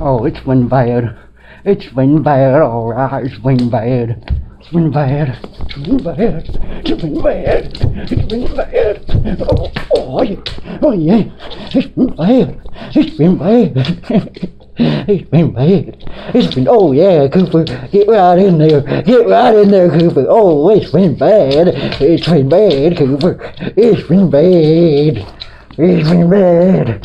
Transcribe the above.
Oh, it's been bad. It's been bad, alright. It's been bad. It's been bad. It's been bad. It's been bad. It's been bad. Oh, oh, yeah. Oh, yeah. It's been bad. It's been bad. It's been bad. It's been, oh yeah, Cooper, get right in there. Get right in there, Cooper. Oh, it's been bad. It's been bad, Cooper. It's been bad. It's been bad.